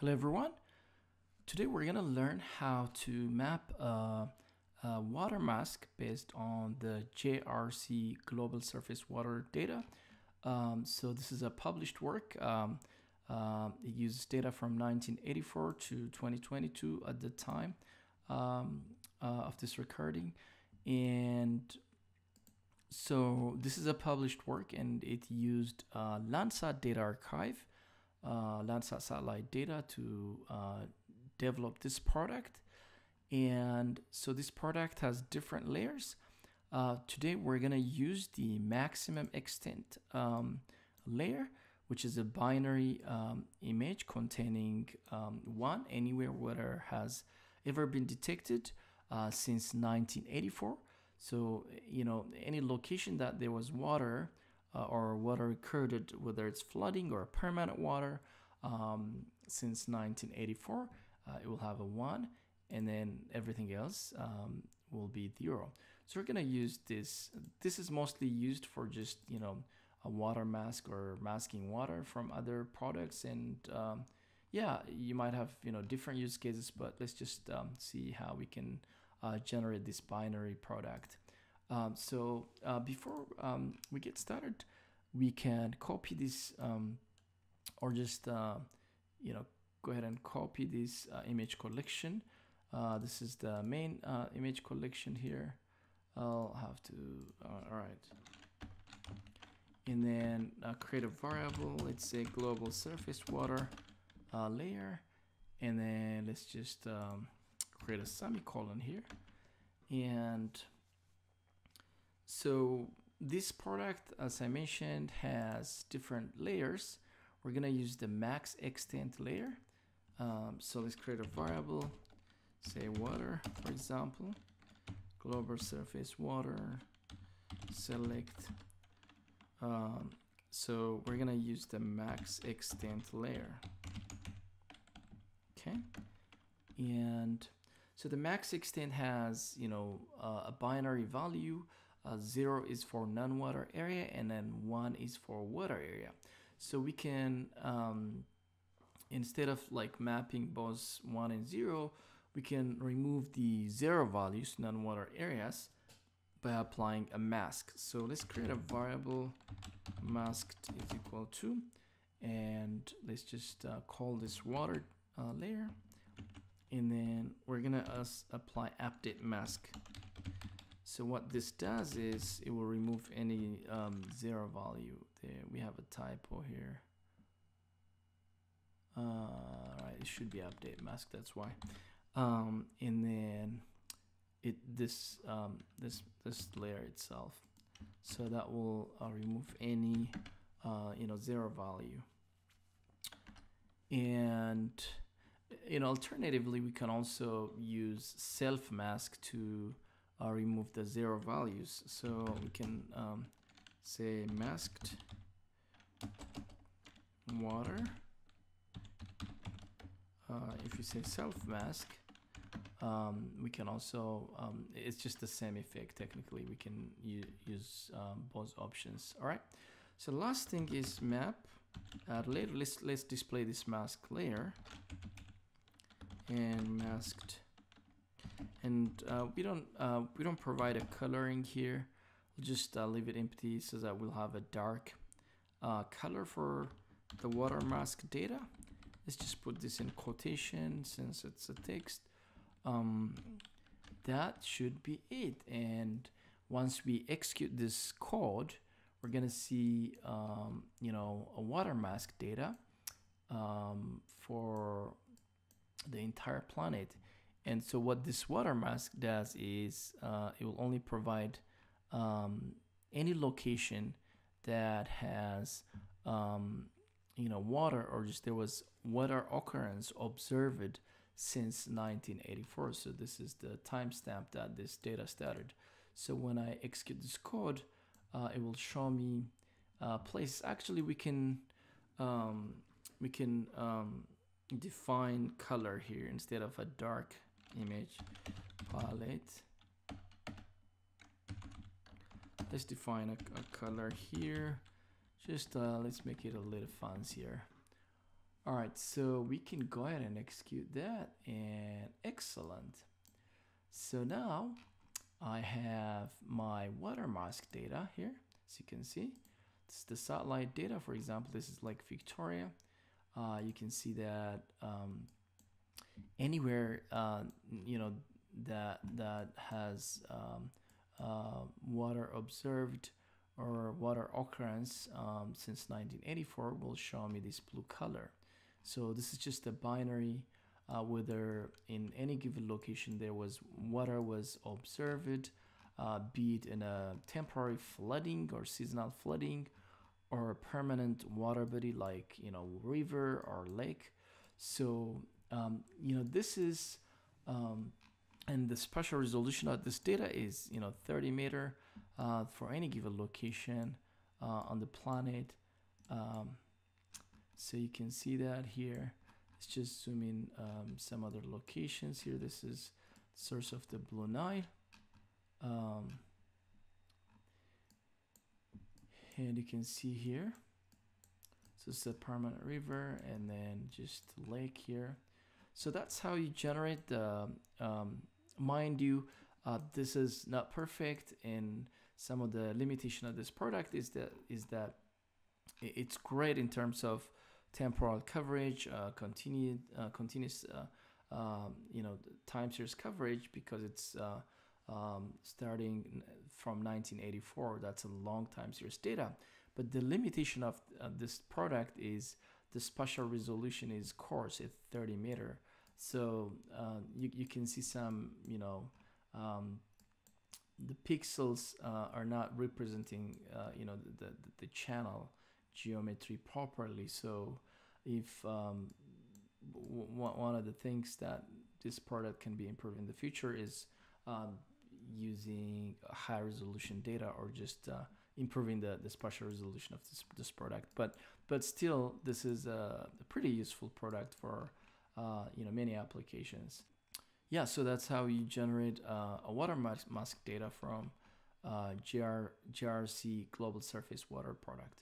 Hello everyone. Today we're gonna learn how to map a, a, water mask based on the JRC Global Surface Water data. Um, so this is a published work. Um, uh, it uses data from 1984 to 2022 at the time um, uh, of this recording. And so this is a published work and it used uh, Landsat Data Archive uh, Landsat satellite data to uh, develop this product. And so this product has different layers. Uh, today we're going to use the maximum extent um, layer, which is a binary um, image containing um, one anywhere water has ever been detected uh, since 1984. So, you know, any location that there was water uh, or water recorded, whether it's flooding or permanent water, um, since 1984, uh, it will have a 1, and then everything else um, will be 0. So we're going to use this. This is mostly used for just, you know, a water mask or masking water from other products. And um, yeah, you might have, you know, different use cases, but let's just um, see how we can uh, generate this binary product. Um, so uh, before um, we get started, we can copy this um, or just, uh, you know, go ahead and copy this uh, image collection. Uh, this is the main uh, image collection here. I'll have to, all right. And then create a variable, let's say global surface water layer. And then let's just um, create a semicolon here. And so this product, as I mentioned, has different layers. We're gonna use the max extent layer. Um, so let's create a variable, say water, for example, global surface water, select. Um, so we're gonna use the max extent layer. Okay, and so the max extent has, you know, uh, a binary value uh, 0 is for non-water area and then 1 is for water area. So we can, um, instead of like mapping both 1 and 0, we can remove the 0 values, non-water areas, by applying a mask. So let's create a variable masked is equal to, and let's just uh, call this water uh, layer. And then we're gonna uh, apply update mask so what this does is it will remove any um, zero value there. We have a typo here. Uh, right, it should be update mask. That's why. Um, and then it this um, this this layer itself. So that will uh, remove any uh, you know zero value. And you know alternatively we can also use self mask to uh, remove the zero values. So we can um, say masked water. Uh, if you say self mask, um, we can also, um, it's just the same effect. Technically, we can use um, both options. All right. So last thing is map. Let's let's display this mask layer and masked and uh, we don't uh, we don't provide a coloring here. We'll just uh, leave it empty so that we'll have a dark uh, color for the water mask data. Let's just put this in quotation since it's a text. Um, that should be it. And once we execute this code we're gonna see um, you know a water mask data um, for the entire planet and so what this water mask does is uh, it will only provide um, any location that has um, you know water or just there was water occurrence observed since 1984 so this is the timestamp that this data started. So when I execute this code uh, it will show me places actually we can um, we can um, define color here instead of a dark image palette let's define a, a color here just uh, let's make it a little fancier All right, so we can go ahead and execute that and excellent. So now I have my water mask data here, as you can see. Is the satellite data, for example, this is like Victoria. Uh, you can see that um, anywhere, uh, you know, that, that has um, uh, water observed or water occurrence um, since 1984 will show me this blue color. So this is just a binary uh, whether in any given location there was water was observed, uh, be it in a temporary flooding or seasonal flooding, or a permanent water body like you know river or lake. So um, you know this is um, and the spatial resolution of this data is you know 30 meter uh, for any given location uh, on the planet. Um, so you can see that here. Let's just zoom in um, some other locations here. This is source of the blue nile. Um, and you can see here. So it's a permanent river and then just lake here so that's how you generate the um, mind you uh, this is not perfect and some of the limitation of this product is that is that it's great in terms of temporal coverage, uh, continued, uh, continuous, uh, um, you know, time series coverage because it's uh, um, starting from 1984. That's a long time series data. But the limitation of uh, this product is the spatial resolution is coarse at 30 meter. So uh, you, you can see some, you know, um, the pixels are not representing, you know, the, the, the channel geometry properly. So if um, one of the things that this product can be improved in the future is um, using high resolution data or just uh, improving the, the spatial resolution of this, this product. But but still, this is a, a pretty useful product for uh, you know many applications. Yeah, so that's how you generate uh, a water mask data from uh, JR, JRC Global Surface Water product.